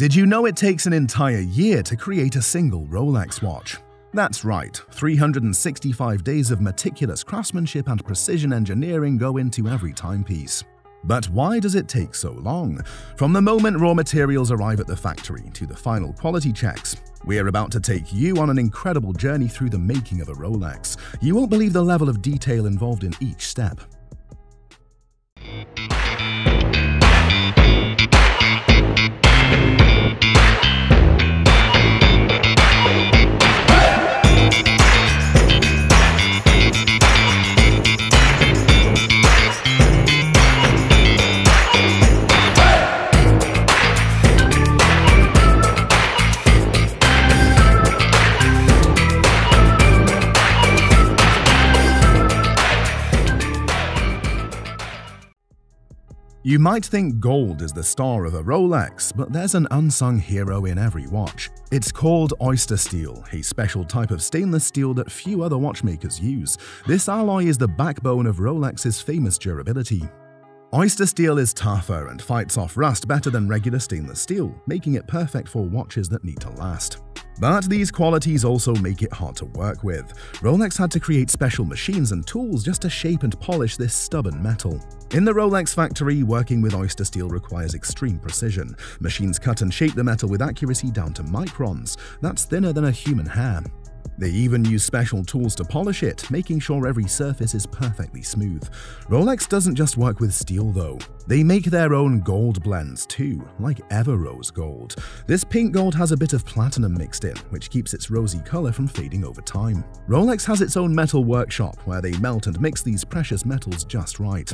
Did you know it takes an entire year to create a single Rolex watch? That's right, 365 days of meticulous craftsmanship and precision engineering go into every timepiece. But why does it take so long? From the moment raw materials arrive at the factory to the final quality checks, we're about to take you on an incredible journey through the making of a Rolex. You won't believe the level of detail involved in each step. You might think gold is the star of a Rolex, but there's an unsung hero in every watch. It's called oyster steel, a special type of stainless steel that few other watchmakers use. This alloy is the backbone of Rolex's famous durability. Oyster steel is tougher and fights off rust better than regular stainless steel, making it perfect for watches that need to last. But these qualities also make it hard to work with. Rolex had to create special machines and tools just to shape and polish this stubborn metal. In the Rolex factory, working with oyster steel requires extreme precision. Machines cut and shape the metal with accuracy down to microns. That's thinner than a human hair. They even use special tools to polish it, making sure every surface is perfectly smooth. Rolex doesn't just work with steel though. They make their own gold blends too, like Everose Gold. This pink gold has a bit of platinum mixed in, which keeps its rosy color from fading over time. Rolex has its own metal workshop where they melt and mix these precious metals just right.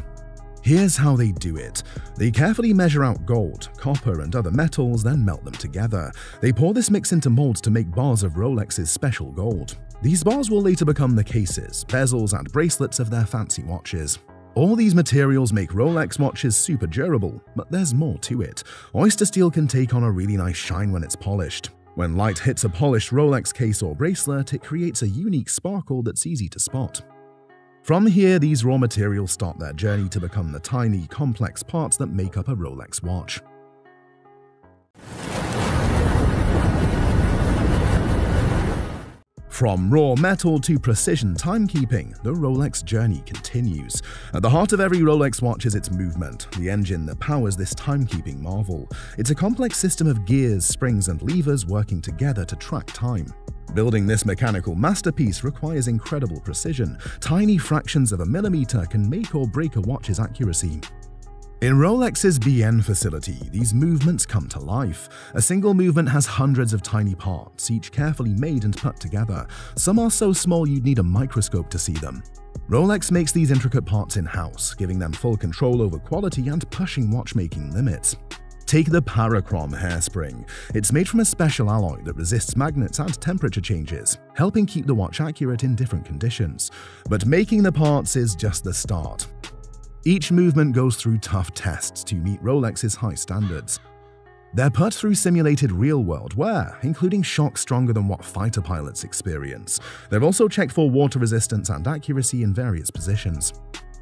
Here's how they do it. They carefully measure out gold, copper, and other metals, then melt them together. They pour this mix into molds to make bars of Rolex's special gold. These bars will later become the cases, bezels, and bracelets of their fancy watches. All these materials make Rolex watches super durable, but there's more to it. Oyster steel can take on a really nice shine when it's polished. When light hits a polished Rolex case or bracelet, it creates a unique sparkle that's easy to spot. From here, these raw materials start their journey to become the tiny, complex parts that make up a Rolex watch. From raw metal to precision timekeeping, the Rolex journey continues. At the heart of every Rolex watch is its movement, the engine that powers this timekeeping marvel. It's a complex system of gears, springs, and levers working together to track time. Building this mechanical masterpiece requires incredible precision. Tiny fractions of a millimeter can make or break a watch's accuracy. In Rolex's Bienne facility, these movements come to life. A single movement has hundreds of tiny parts, each carefully made and put together. Some are so small you'd need a microscope to see them. Rolex makes these intricate parts in-house, giving them full control over quality and pushing watchmaking limits. Take the Parachrom hairspring. It's made from a special alloy that resists magnets and temperature changes, helping keep the watch accurate in different conditions. But making the parts is just the start. Each movement goes through tough tests to meet Rolex's high standards. They're put through simulated real-world wear, including shocks stronger than what fighter pilots experience. They're also checked for water resistance and accuracy in various positions.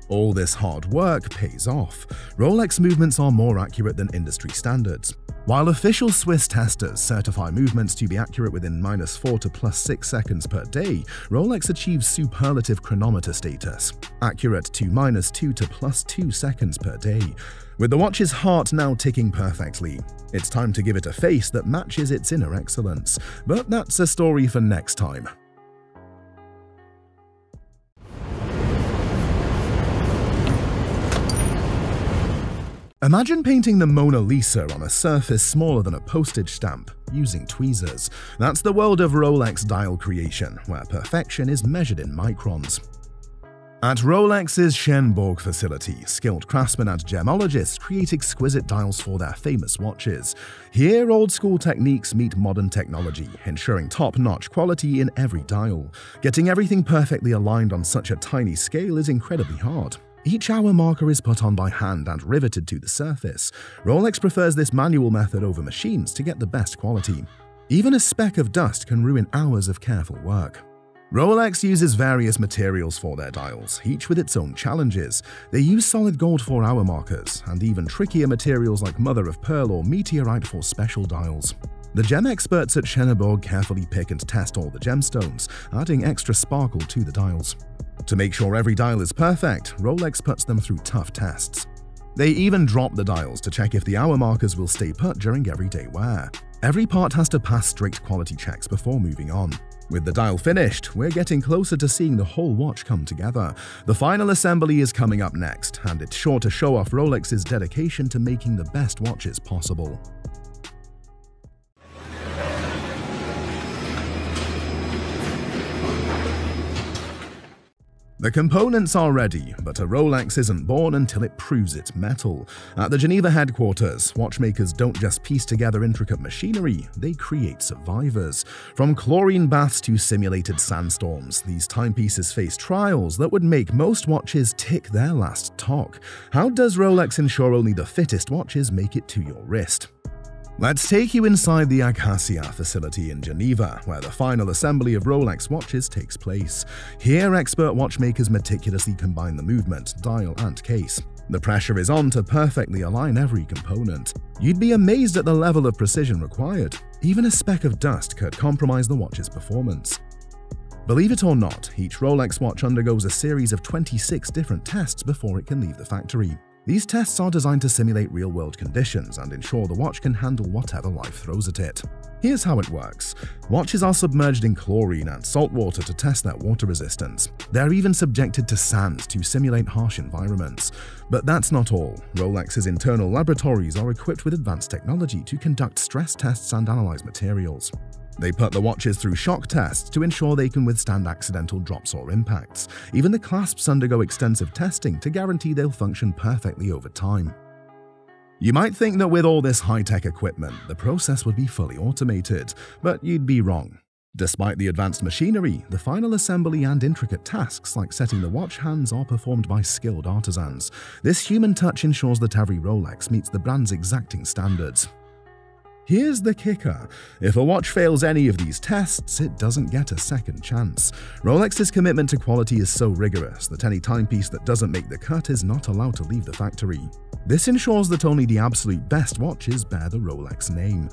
All this hard work pays off. Rolex movements are more accurate than industry standards. While official Swiss testers certify movements to be accurate within minus 4 to plus 6 seconds per day, Rolex achieves superlative chronometer status, accurate to minus 2 to plus 2 seconds per day. With the watch's heart now ticking perfectly, it's time to give it a face that matches its inner excellence. But that's a story for next time. Imagine painting the Mona Lisa on a surface smaller than a postage stamp using tweezers. That's the world of Rolex dial creation, where perfection is measured in microns. At Rolex's Chêne-Bourg facility, skilled craftsmen and gemologists create exquisite dials for their famous watches. Here, old-school techniques meet modern technology, ensuring top-notch quality in every dial. Getting everything perfectly aligned on such a tiny scale is incredibly hard. Each hour marker is put on by hand and riveted to the surface. Rolex prefers this manual method over machines to get the best quality. Even a speck of dust can ruin hours of careful work. Rolex uses various materials for their dials, each with its own challenges. They use solid gold for hour markers, and even trickier materials like mother of pearl or meteorite for special dials. The gem experts at Chêne-Bourg carefully pick and test all the gemstones, adding extra sparkle to the dials. To make sure every dial is perfect, Rolex puts them through tough tests. They even drop the dials to check if the hour markers will stay put during everyday wear. Every part has to pass strict quality checks before moving on. With the dial finished, we're getting closer to seeing the whole watch come together. The final assembly is coming up next, and it's sure to show off Rolex's dedication to making the best watches possible. The components are ready, but a Rolex isn't born until it proves its metal. At the Geneva headquarters, watchmakers don't just piece together intricate machinery, they create survivors. From chlorine baths to simulated sandstorms, these timepieces face trials that would make most watches tick their last tock. How does Rolex ensure only the fittest watches make it to your wrist? Let's take you inside the Acacia facility in Geneva, where the final assembly of Rolex watches takes place. Here, expert watchmakers meticulously combine the movement, dial, and case. The pressure is on to perfectly align every component. You'd be amazed at the level of precision required. Even a speck of dust could compromise the watch's performance. Believe it or not, each Rolex watch undergoes a series of 26 different tests before it can leave the factory. These tests are designed to simulate real-world conditions and ensure the watch can handle whatever life throws at it. Here's how it works. Watches are submerged in chlorine and salt water to test their water resistance. They're even subjected to sand to simulate harsh environments. But that's not all. Rolex's internal laboratories are equipped with advanced technology to conduct stress tests and analyze materials. They put the watches through shock tests to ensure they can withstand accidental drops or impacts. Even the clasps undergo extensive testing to guarantee they'll function perfectly over time. You might think that with all this high-tech equipment, the process would be fully automated, but you'd be wrong. Despite the advanced machinery, the final assembly and intricate tasks like setting the watch hands are performed by skilled artisans. This human touch ensures that every Rolex meets the brand's exacting standards. Here's the kicker. If a watch fails any of these tests, it doesn't get a second chance. Rolex's commitment to quality is so rigorous that any timepiece that doesn't make the cut is not allowed to leave the factory. This ensures that only the absolute best watches bear the Rolex name.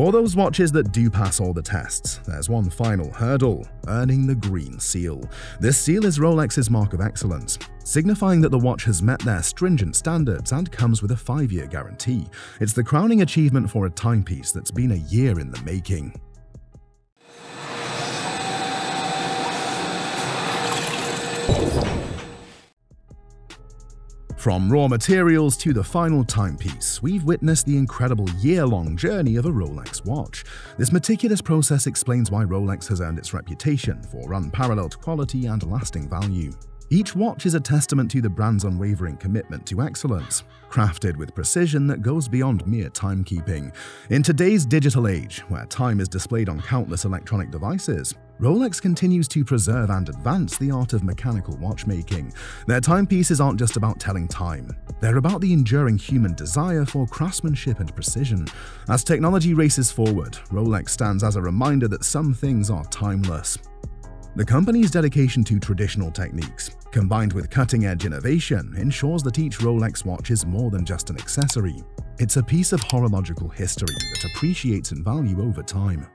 For those watches that do pass all the tests, there's one final hurdle, earning the Green Seal. This seal is Rolex's mark of excellence, signifying that the watch has met their stringent standards and comes with a 5-year guarantee. It's the crowning achievement for a timepiece that's been a year in the making. From raw materials to the final timepiece, we've witnessed the incredible year-long journey of a Rolex watch. This meticulous process explains why Rolex has earned its reputation for unparalleled quality and lasting value. Each watch is a testament to the brand's unwavering commitment to excellence, crafted with precision that goes beyond mere timekeeping. In today's digital age, where time is displayed on countless electronic devices, Rolex continues to preserve and advance the art of mechanical watchmaking. Their timepieces aren't just about telling time, they're about the enduring human desire for craftsmanship and precision. As technology races forward, Rolex stands as a reminder that some things are timeless. The company's dedication to traditional techniques, combined with cutting-edge innovation, ensures that each Rolex watch is more than just an accessory. It's a piece of horological history that appreciates in value over time.